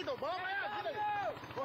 vida, o bom é a vida.